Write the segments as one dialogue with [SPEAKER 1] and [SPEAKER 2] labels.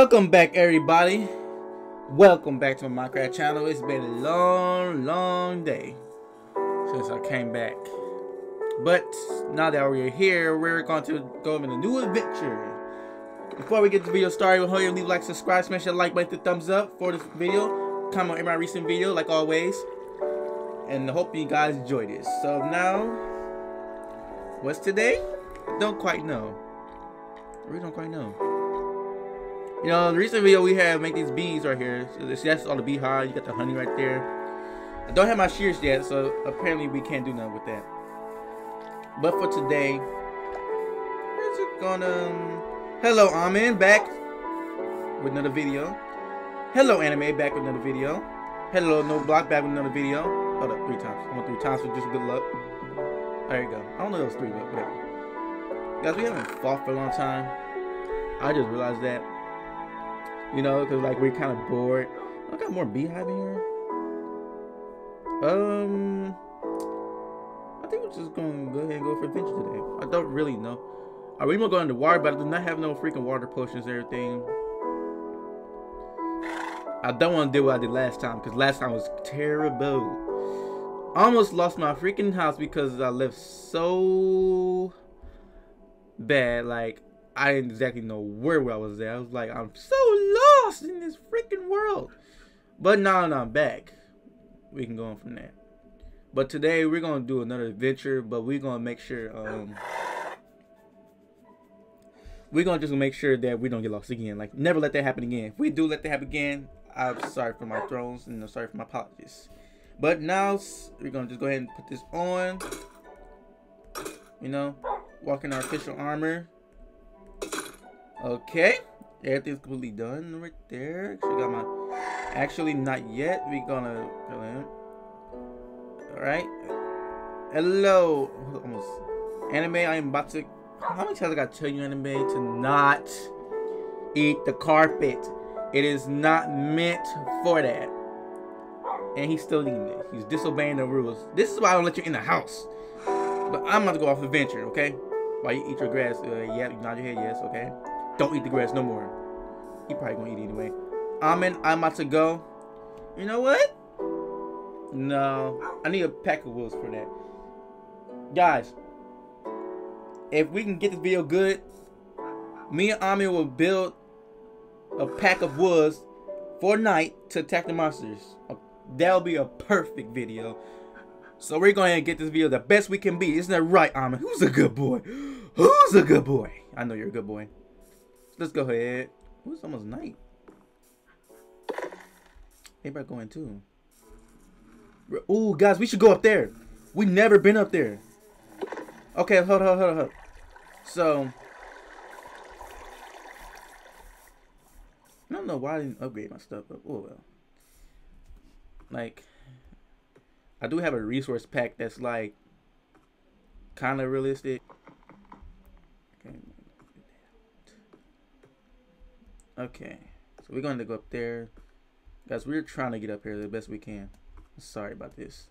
[SPEAKER 1] Welcome back, everybody. Welcome back to my Minecraft channel. It's been a long, long day since I came back. But now that we're here, we're going to go on a new adventure. Before we get the video started, we you leave like, subscribe, smash that like button, the thumbs up for this video. Comment in my recent video, like always. And I hope you guys enjoy this. So now, what's today? Don't quite know. We don't quite know. You know, in the recent video we have make these bees right here. So this, that's all the beehive. You got the honey right there. I don't have my shears yet, so apparently we can't do nothing with that. But for today, is it gonna? Um, hello, Amen, back with another video. Hello, anime, back with another video. Hello, no block, back with another video. Hold up, three times. I want three times for just good luck. There you go. I don't know those three, but whatever. Guys, we haven't fought for a long time. I just realized that. You know, because like we're kind of bored. I got more beehive in here. Um, I think we're just gonna go ahead and go for adventure today. I don't really know. I really want to go underwater, but I do not have no freaking water potions or everything. I don't want to do what I did last time because last time was terrible. Almost lost my freaking house because I left so bad. Like I didn't exactly know where I was at. I was like, I'm so lost in this freaking world. But now that I'm back, we can go on from there. But today we're gonna do another adventure, but we're gonna make sure um we're gonna just make sure that we don't get lost again. Like never let that happen again. If we do let that happen again, I'm sorry for my thrones and I'm sorry for my apologies. But now we're gonna just go ahead and put this on. You know, walk in our official armor. Okay. Everything's completely done right there. Actually got my actually not yet. We gonna Alright. Hello. Almost anime, I am about to how many times I gotta tell you anime to not eat the carpet? It is not meant for that. And he's still eating it. He's disobeying the rules. This is why I don't let you in the house. But I'm about to go off adventure, okay? While you eat your grass, uh, yeah, you nod your head, yes, okay? Don't eat the grass no more. He probably gonna eat anyway. Amen. I'm about to go. You know what? No. I need a pack of wolves for that. Guys, if we can get this video good, me and Amin will build a pack of woods for night to attack the monsters. That'll be a perfect video. So we're going to get this video the best we can be. Isn't that right, Amin? Who's a good boy? Who's a good boy? I know you're a good boy. Let's go ahead. Ooh, it's almost night. Everybody going too. Ooh, guys, we should go up there. We never been up there. Okay, hold, on, hold, on, hold, hold. So, I don't know why I didn't upgrade my stuff, but oh well. Like, I do have a resource pack that's like kind of realistic. Okay, so we're going to go up there. Guys, we're trying to get up here the best we can. Sorry about this.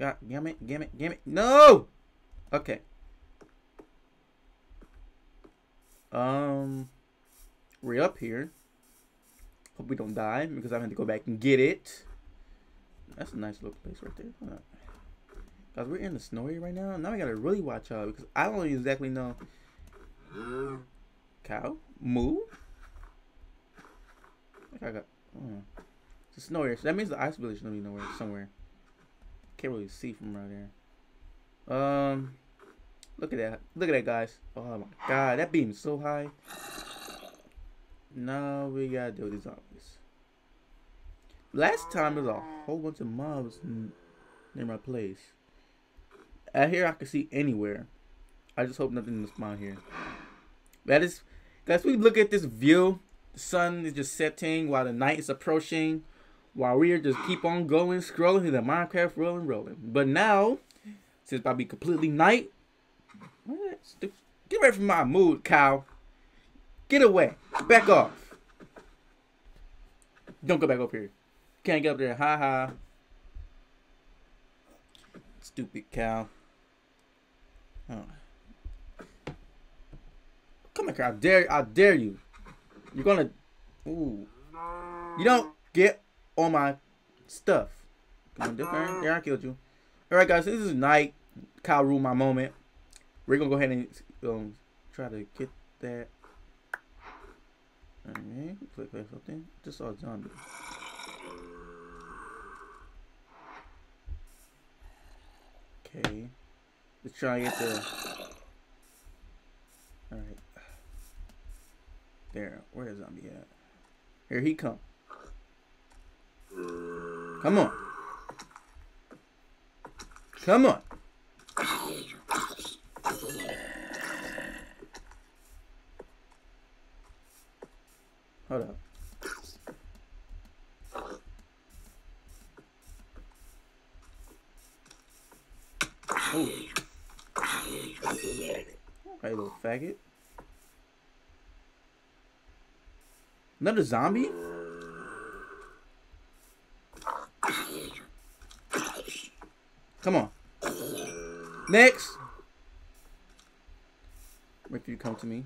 [SPEAKER 1] God, damn it, damn it, damn it. No! Okay. Um, we're up here. Hope we don't die because I'm going to go back and get it. That's a nice little place right there. Guys, we're in the snowy right now. Now we got to really watch out because I don't exactly know. Cow? Moo? I got. Oh. It's snowy. So that means the ice village gonna be nowhere somewhere. Can't really see from right there. Um, look at that. Look at that, guys. Oh my god, that beam's so high. Now we gotta deal with these zombies. Last time there was a whole bunch of mobs near my place. Out here I can see anywhere. I just hope nothing will spawn here. That is Guys, we look at this view. The sun is just setting while the night is approaching. While we are just keep on going, scrolling through the Minecraft rolling, rolling. But now, since about to be completely night, get away from my mood, cow. Get away. Back off. Don't go back up here. Can't get up there. Ha ha. Stupid cow. Oh. Come here, I dare, I dare you. You're gonna. Ooh. You don't get on my stuff. Come on, different. There, I killed you. All right, guys. This is night. Kyle rule my moment. We're gonna go ahead and um, try to get that. Alright, click play something. Just saw a zombie. Okay. Let's try and get the. Alright. There. Where is zombie at? Here he come. Come on. Come on. Hold up. Oh. Hey, little faggot. Another zombie? Come on. Next. Wait for you come to me.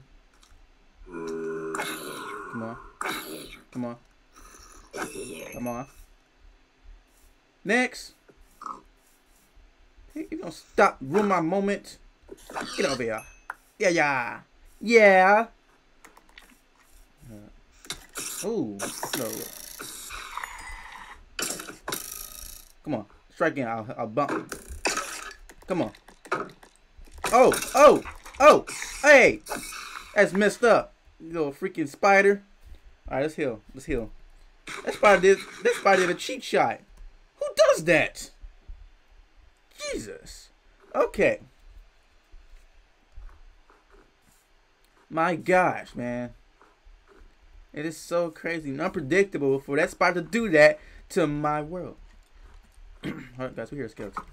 [SPEAKER 1] Come on. Come on. Come on. Next. Hey, you gonna stop ruin my moment? Get over here. Yeah, yeah. Yeah. Ooh. No. Come on. Strike in. I'll, I'll bump. Come on. Oh, oh, oh. Hey. That's messed up. You little freaking spider. Alright, let's heal. Let's heal. That spider did that spider did a cheat shot. Who does that? Jesus. Okay. My gosh, man. It is so crazy and unpredictable for that spider to do that to my world. Alright, guys, we hear a skeleton.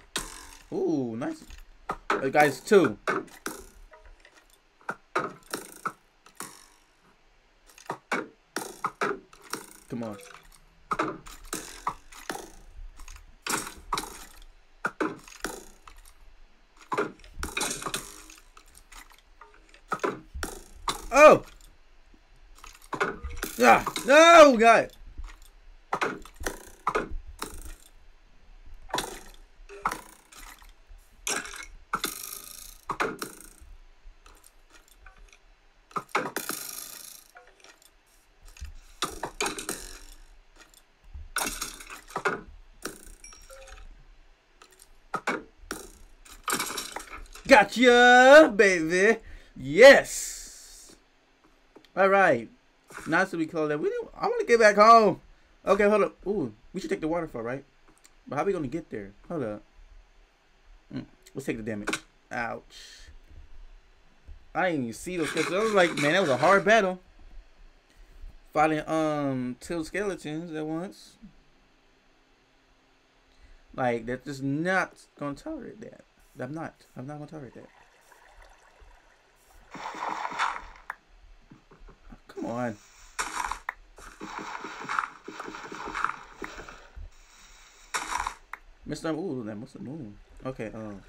[SPEAKER 1] Ooh, nice. Hey, guys, two. Come on. Oh! Yeah! No, God! Gotcha, baby. Yes. All right. Now to be close. That we do, I want to get back home. Okay, hold up. Ooh, we should take the waterfall, right? But how are we gonna get there? Hold up. Mm, let's take the damage. Ouch. I didn't even see those because I was like, man, that was a hard battle. Fighting um two skeletons at once. Like that's just not gonna tolerate that. I'm not. I'm not gonna tolerate that. On. Mr. Ooh, that must have moved. Okay, um.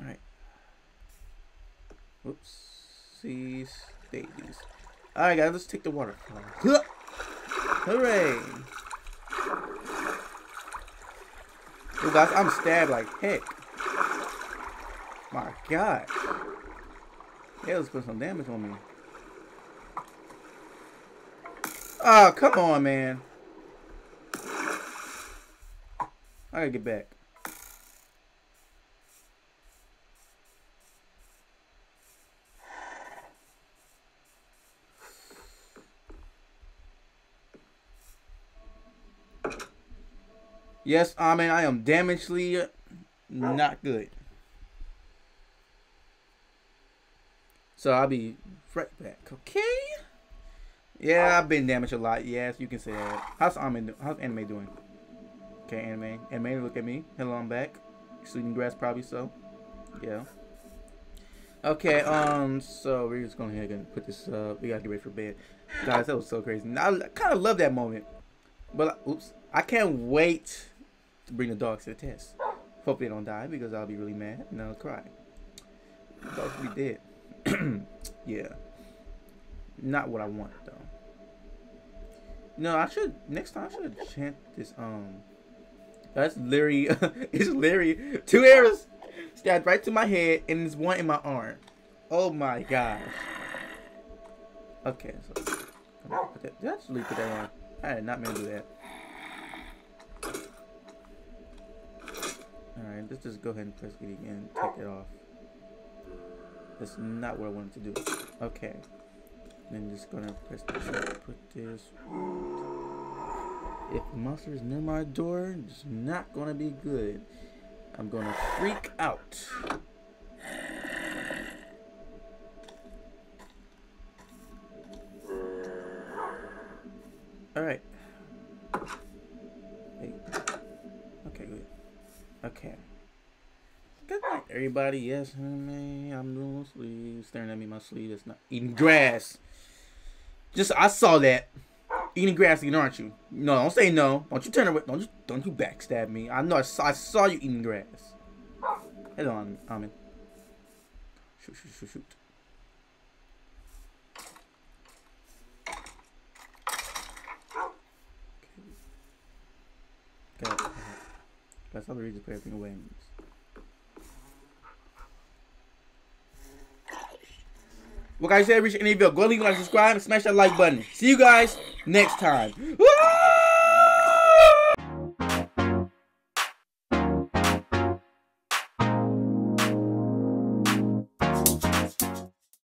[SPEAKER 1] Alright. Oopsies. Daisies. Alright, guys, let's take the water. Hooray! Yo, guys, I'm stabbed like heck. My God. Yeah, let's put some damage on me. Oh, come on, man. I gotta get back. Yes, I mean I am damagedly not good. So I'll be right back. Okay. Yeah, I've been damaged a lot. Yes, you can say that. How's anime? How's anime doing? Okay, anime. Anime, look at me. Hello, I'm back. Sleeping grass, probably so. Yeah. Okay, um, so we're just going ahead and put this up. We gotta get ready for bed. Guys, that was so crazy. I kind of love that moment. But, oops. I can't wait to bring the dogs to the test. Hopefully they don't die because I'll be really mad and I'll cry. Dog should be dead. yeah. Not what I want though. No, I should next time I should chant this um that's Larry it's Larry. Two arrows stabbed right to my head and there's one in my arm. Oh my gosh. Okay, so did I put that? I did not mean to do that. Alright, let's just go ahead and press it again. Take it off. That's not what I wanted to do. Okay. Then just gonna press this put this. If monster is near my door, it's not gonna be good. I'm gonna freak out. Alright. Everybody. Yes, man. I'm doing sleep. Staring at me my sleep. That's not eating grass. Just I saw that. Eating grass again, aren't you? No, don't say no. Don't you turn away. Don't you don't you backstab me. I know I saw, I saw you eating grass. Head on, Amin. Shoot, shoot, shoot, shoot. Okay. That's how the reason put everything away. Well, guys, if you reach any video, go leave a like, subscribe, and smash that like button. See you guys next time. Woo!